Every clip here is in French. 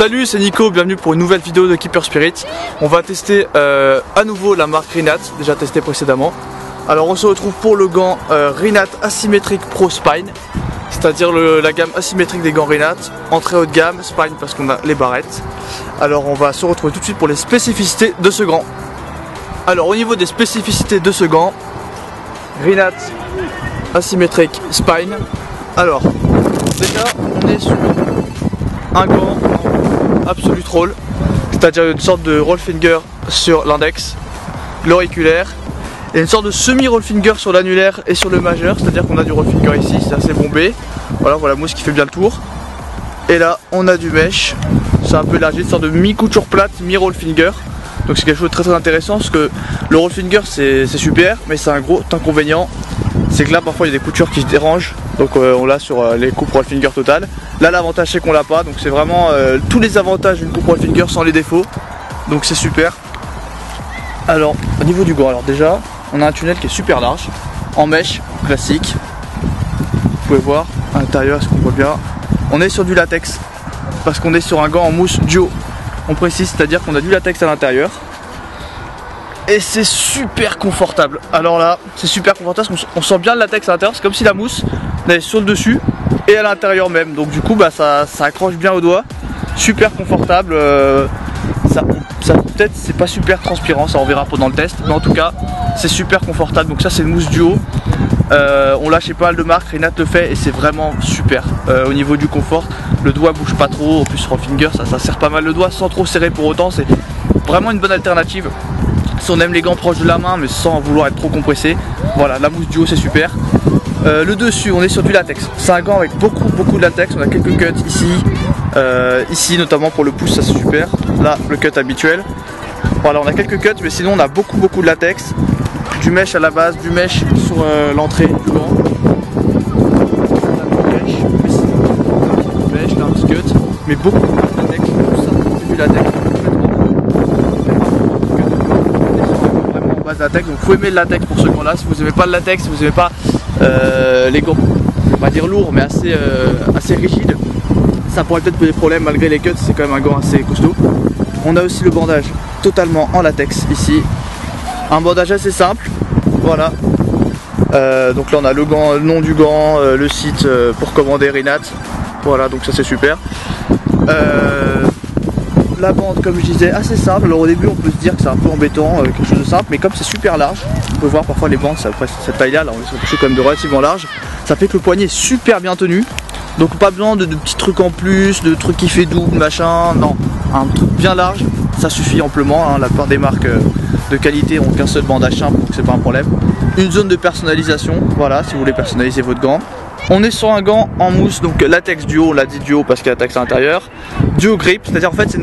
Salut, c'est Nico, bienvenue pour une nouvelle vidéo de Keeper Spirit. On va tester euh, à nouveau la marque Rinat, déjà testé précédemment. Alors on se retrouve pour le gant euh, Rinat Pro Spine, c'est-à-dire la gamme asymétrique des gants Rinat, en très haute gamme, Spine parce qu'on a les barrettes. Alors on va se retrouver tout de suite pour les spécificités de ce gant. Alors au niveau des spécificités de ce gant, Rinat Asymmetric Spine. Alors déjà on est sur un gant absolu troll, c'est-à-dire une sorte de roll finger sur l'index, l'auriculaire, et une sorte de semi-roll finger sur l'annulaire et sur le majeur, c'est-à-dire qu'on a du roll finger ici, c'est assez bombé. Voilà, voilà mousse qui fait bien le tour. Et là, on a du mesh, c'est un peu élargi, une sorte de mi-couture plate, mi-roll finger. Donc c'est quelque chose de très très intéressant parce que le roll finger c'est super, mais c'est un gros inconvénient, c'est que là parfois il y a des coutures qui se dérangent donc euh, on l'a sur euh, les coupes roll finger total. Là l'avantage c'est qu'on l'a pas. Donc c'est vraiment euh, tous les avantages d'une coupe roll finger sans les défauts. Donc c'est super. Alors au niveau du gant alors déjà on a un tunnel qui est super large. En mèche classique. Vous pouvez voir à l'intérieur est-ce qu'on voit bien. On est sur du latex. Parce qu'on est sur un gant en mousse duo. On précise c'est à dire qu'on a du latex à l'intérieur. Et c'est super confortable. Alors là, c'est super confortable parce qu'on sent bien le latex à l'intérieur, c'est comme si la mousse sur le dessus et à l'intérieur même. Donc du coup, bah, ça, accroche bien au doigt, super confortable. Euh, ça, peut-être c'est pas super transpirant, ça on verra pendant le test, mais en tout cas, c'est super confortable. Donc ça, c'est une mousse duo. Euh, on lâche pas mal de marques, Renat le fait et c'est vraiment super euh, au niveau du confort. Le doigt bouge pas trop, en plus sur finger ça, ça serre pas mal le doigt sans trop serrer pour autant. C'est vraiment une bonne alternative si on aime les gants proches de la main mais sans vouloir être trop compressé. Voilà, la mousse duo c'est super. Euh, le dessus, on est sur du latex. C'est un gant avec beaucoup beaucoup de latex. On a quelques cuts ici, euh, ici notamment pour le pouce, ça c'est super. Là, le cut habituel. Voilà, on a quelques cuts, mais sinon on a beaucoup beaucoup de latex. Du mesh à la base, du mesh sur euh, l'entrée du gant. mais beaucoup de latex, tout ça c'est du latex. Donc faut aimer le latex pour ce gants-là. Si vous n'aimez pas le latex, si vous n'aimez pas euh, les gants, on va dire lourds, mais assez, euh, assez rigides, ça pourrait peut-être poser problème malgré les cuts. C'est quand même un gant assez costaud. On a aussi le bandage totalement en latex ici. Un bandage assez simple. Voilà. Euh, donc là on a le gant, le nom du gant, le site pour commander Rinat. Voilà, donc ça c'est super la bande comme je disais assez simple. Alors au début on peut se dire que c'est un peu embêtant euh, quelque chose de simple mais comme c'est super large vous pouvez voir parfois les bandes c'est cette taille là, là on est sur quelque chose quand même de relativement large. Ça fait que le poignet est super bien tenu. Donc pas besoin de, petits trucs en plus de trucs qui fait double machin. Non un truc bien large ça suffit amplement hein. la plupart des marques euh, de qualité ont qu'un seul bandage simple donc c'est pas un problème. Une zone de personnalisation voilà si vous voulez personnaliser votre gant on est sur un gant en mousse, donc latex duo, on l'a dit duo parce qu'il y a latex à l'intérieur. Duo grip, c'est-à-dire en fait c'est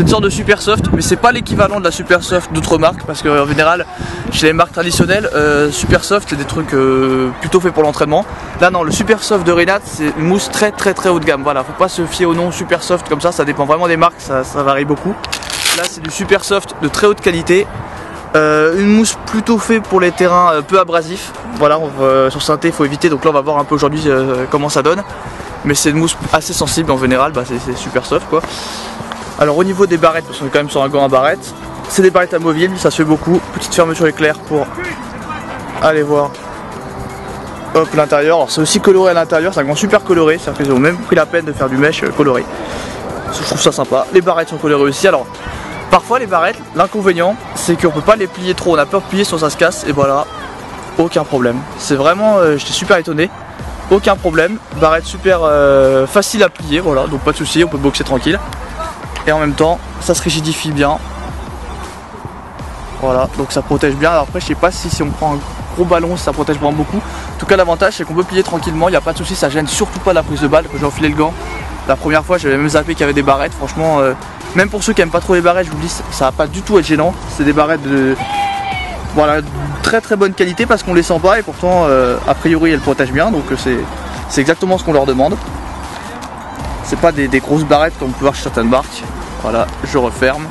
une, sorte de super soft, mais c'est pas l'équivalent de la super soft d'autres marques parce qu'en général, chez les marques traditionnelles, euh, super soft c'est des trucs euh, plutôt faits pour l'entraînement. Là non, le super soft de Renat c'est une mousse très très très haut de gamme. Voilà, faut pas se fier au nom super soft comme ça, ça dépend vraiment des marques, ça varie beaucoup. Là c'est du super soft de très haute qualité euh, une mousse plutôt faite pour les terrains euh, peu abrasifs. Voilà, sur synthé, il faut éviter. Donc là, on va voir un peu aujourd'hui euh, comment ça donne. Mais c'est une mousse assez sensible en général, bah, c'est super soft quoi. Alors au niveau des barrettes, parce qu'on est quand même sur un gant à barrettes, c'est des barrettes amovibles, ça se fait beaucoup. Petite fermeture éclair pour aller voir hop l'intérieur. C'est aussi coloré à l'intérieur, c'est un gant super coloré, c'est-à-dire qu'ils ont même pris la peine de faire du mesh coloré. Je trouve ça sympa. Les barrettes sont colorées aussi. Alors Parfois les barrettes, l'inconvénient c'est qu'on peut pas les plier trop, on a peur de plier sur ça se casse et voilà, aucun problème. C'est vraiment, euh, j'étais super étonné, aucun problème, barrette super euh, facile à plier, voilà, donc pas de souci, on peut boxer tranquille. Et en même temps, ça se rigidifie bien. Voilà, donc ça protège bien. Après, je sais pas si, si on prend un gros ballon, ça protège vraiment beaucoup. En tout cas, l'avantage c'est qu'on peut plier tranquillement, il n'y a pas de souci, ça gêne surtout pas la prise de balle. Quand j'ai enfilé le gant, la première fois, j'avais même zappé qu'il y avait des barrettes. Franchement, euh, même pour ceux qui aiment pas trop les barrettes, je vous le dis, ça va pas du tout être gênant. C'est des barrettes de voilà, très très bonne qualité parce qu'on les sent pas et pourtant euh, a priori elles protègent bien donc euh, c'est exactement ce qu'on leur demande. C'est pas des, grosses barrettes comme on peut voir chez certaines marques. Voilà, je referme.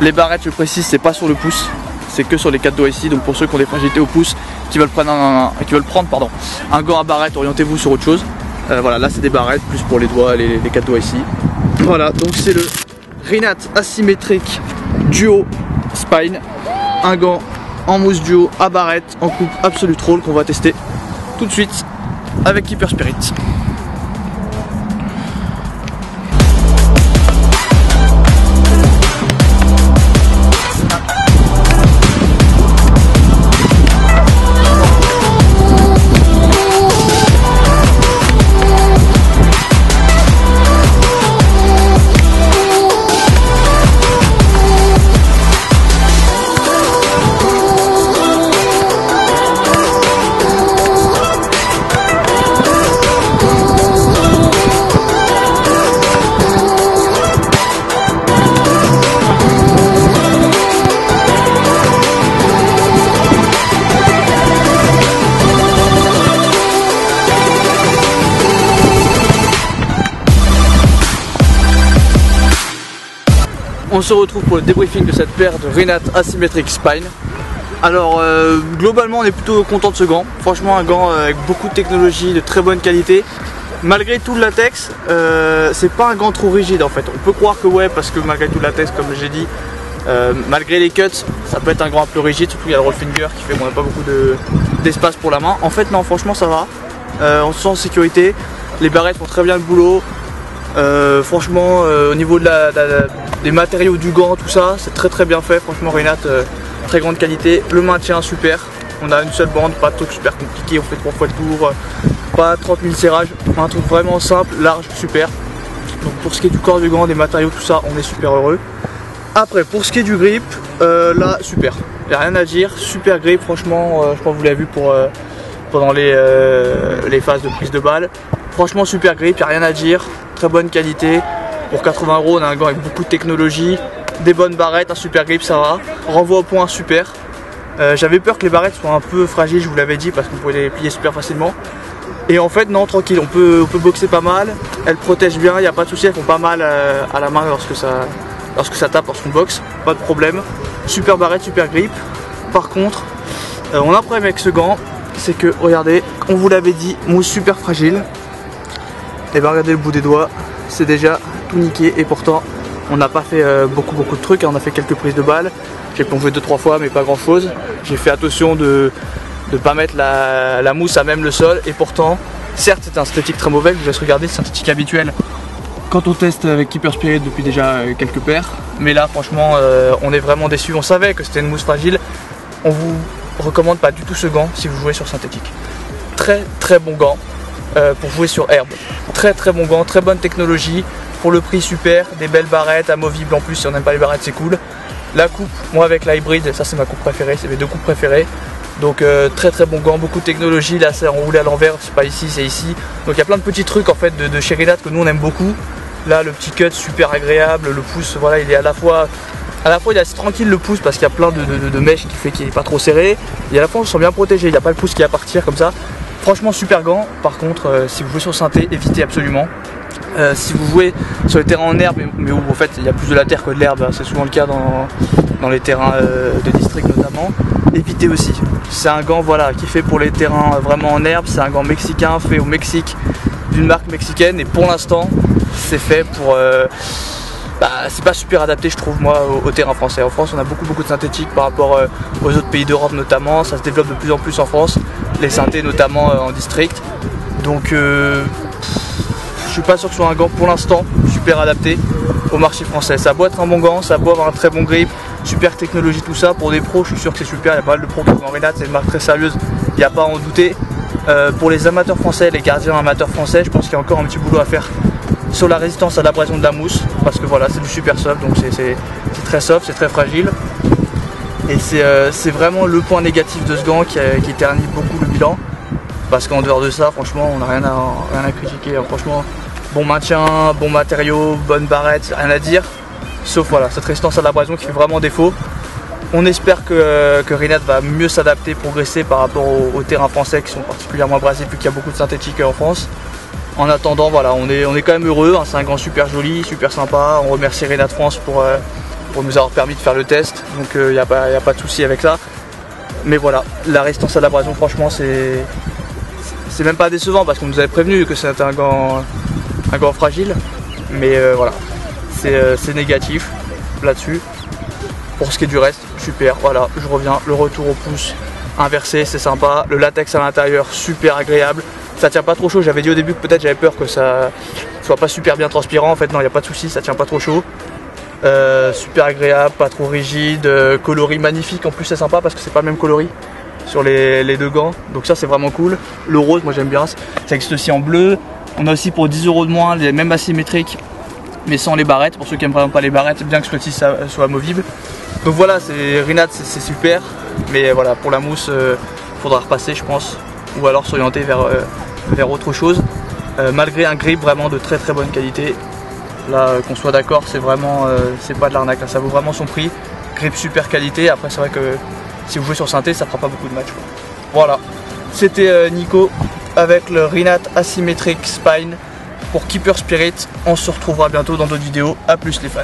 Les barrettes, je précise, c'est pas sur le pouce, c'est que sur les quatre doigts ici. Donc pour ceux qui ont des fragilités au pouce, qui veulent prendre un, qui veulent prendre pardon, un gant à barrette, orientez-vous sur autre chose. Euh, voilà, là c'est des barrettes plus pour les doigts, les, les quatre doigts ici. Voilà, donc c'est le Rinat asymétrique duo spine. Un gant en mousse duo à barrette en coupe Absolute Roll qu'on va tester tout de suite avec Keeper Spirit. On se retrouve pour le débriefing de cette paire de Renat Asymmetric Spine. Alors euh, globalement on est plutôt content de ce gant. Franchement un gant euh, avec beaucoup de technologie, de très bonne qualité. Malgré tout le latex, euh, c'est pas un gant trop rigide en fait. On peut croire que ouais parce que malgré tout le latex comme j'ai dit, malgré les cuts, ça peut être un gant un peu rigide, surtout il y a le roll finger qui fait qu'on n'a pas beaucoup d'espace pour la main. En fait non franchement ça va. on se sent en sécurité. Les barrettes font très bien le boulot. Franchement, au niveau des matériaux du gant, tout ça, c'est très très bien fait. Franchement, Renat, euh, très grande qualité. Le maintien, super. On a une seule bande, pas de truc super compliqué. On fait trois fois le tour, euh, pas 30 000 serrages. Un truc vraiment simple, large, super. Donc pour ce qui est du corps du gant, des matériaux, tout ça, on est super heureux. Après, pour ce qui est du grip, euh, là, super. Il a rien à dire, super grip, franchement, je crois que vous l'avez vu pendant les, les phases de prise de balle. Franchement, super grip, il a rien à dire, très bonne qualité. Pour 80 euros, on a un gant avec beaucoup de technologie, des bonnes barrettes, un super grip, ça va. Renvoi au point, super. Euh, j'avais peur que les barrettes soient un peu fragiles, je vous l'avais dit, parce qu'on pouvait les plier super facilement. Et en fait, non, tranquille, on peut, on boxer pas mal. Elles protègent bien, il n'y a pas de souci, elles font pas mal euh, à la main lorsque ça, lorsque ça tape, lorsqu'on boxe, pas de problème. Super barrette, super grip. Par contre, euh, on a un problème avec ce gant, c'est que, regardez, on vous l'avait dit, mousse super fragile. Et bien regardez le bout des doigts, c'est déjà tout niqué et pourtant on n'a pas fait euh, beaucoup beaucoup de trucs, hein. on a fait quelques prises de balles, j'ai plongé deux trois fois mais pas grand chose. J'ai fait attention de ne pas mettre la, mousse à même le sol et pourtant certes c'est un synthétique très mauvais, je vous laisse regarder, c'est synthétique habituel quand on teste avec Keeper Spirit depuis déjà euh, quelques paires. Mais là franchement euh, on est vraiment déçu, on savait que c'était une mousse fragile. On vous recommande pas du tout ce gant si vous jouez sur synthétique. Très très bon gant pour jouer sur herbe. Très très bon gant, très bonne technologie. Pour le prix super, des belles barrettes, amovibles en plus, si on n'aime pas les barrettes c'est cool. La coupe, moi avec l'hybrid, ça c'est ma coupe préférée, c'est mes deux coupes préférées. Donc euh, très très bon gant, beaucoup de technologie, là c'est enroulé à l'envers, c'est pas ici, c'est ici. Donc il y a plein de petits trucs en fait de, de que nous on aime beaucoup. Là le petit cut super agréable, le pouce voilà il est à la fois à la fois il est assez tranquille le pouce parce qu'il y a plein de, mèches qui fait qu'il est pas trop serré et à la fois on se sent bien protégé, il n'y a pas le pouce qui va partir comme ça. Franchement super gant, par contre euh, si vous jouez sur synthé, évitez absolument. Euh, si vous jouez sur les terrains en herbe, mais où en fait il y a plus de la terre que de l'herbe, c'est souvent le cas dans, les terrains euh, de district notamment, évitez aussi. C'est un gant voilà, qui est fait pour les terrains vraiment en herbe, c'est un gant mexicain fait au Mexique d'une marque mexicaine et pour l'instant c'est fait pour... Euh, bah, c'est pas super adapté je trouve moi au, terrain français. En France on a beaucoup beaucoup de synthétiques par rapport aux autres pays d'Europe notamment, ça se développe de plus en plus en France, les synthés notamment en district. Donc je suis pas sûr que ce soit un gant pour l'instant super adapté au marché français. Ça doit être un bon gant, ça doit avoir un très bon grip, super technologie, tout ça. Pour des pros, je suis sûr que c'est super. Il y a pas mal de pros qui sont en c'est une marque très sérieuse, il n'y a pas à en douter. Euh, pour les amateurs français, les gardiens amateurs français, je pense qu'il y a encore un petit boulot à faire sur la résistance à l'abrasion de la mousse parce que voilà c'est du super soft donc c'est très soft, c'est très fragile et euh, c'est vraiment le point négatif de ce gant qui, qui ternit beaucoup le bilan parce qu'en dehors de ça franchement on n'a rien à, rien à critiquer franchement bon maintien, bon matériau, bonne barrette, rien à dire. Sauf voilà, cette résistance à l'abrasion qui fait vraiment défaut. On espère que, que Rinat va mieux s'adapter, progresser par rapport aux, terrains français qui sont particulièrement abrasés vu qu'il y a beaucoup de synthétiques en France. En attendant, on est, on quand même heureux, hein, c'est un gant super joli, super sympa. On remercie Rinat France pour, euh, pour nous avoir permis de faire le test, donc il euh, n'y a, pas, a pas de souci avec ça. Mais voilà, la résistance à l'abrasion, franchement, c'est c'est même pas décevant parce qu'on nous avait prévenu que c'était un gant un gant fragile. Mais euh, voilà, c'est négatif là-dessus. Pour ce qui est du reste, super, voilà, je reviens, le retour au pouce inversé, c'est sympa, le latex à l'intérieur, super agréable, ça tient pas trop chaud, j'avais dit au début que peut-être j'avais peur que ça soit pas super bien transpirant, en fait non, il n'y a pas de souci, ça tient pas trop chaud. Euh, super agréable, pas trop rigide, euh, coloris magnifique, en plus c'est sympa parce que c'est pas le même coloris sur les, deux gants, donc ça c'est vraiment cool. Le rose, moi j'aime bien, ça existe aussi en bleu, on a aussi pour 10 euros de moins les mêmes asymétriques mais sans les barrettes, pour ceux qui aiment vraiment pas les barrettes, bien que ce soit amovible. Donc voilà, c'est Rinat, c'est super, mais voilà, pour la mousse, euh, faudra repasser, je pense, ou alors s'orienter vers, euh, vers autre chose. Euh, malgré un grip vraiment de très très bonne qualité, là, qu'on soit d'accord, c'est vraiment, c'est pas de l'arnaque, ça vaut vraiment son prix. Grip super qualité, après c'est vrai que si vous jouez sur synthé, ça fera pas beaucoup de matchs. Voilà, c'était Nico avec le Rinat Asymmetric Spine pour Keeper Spirit. On se retrouvera bientôt dans d'autres vidéos. A plus les fans.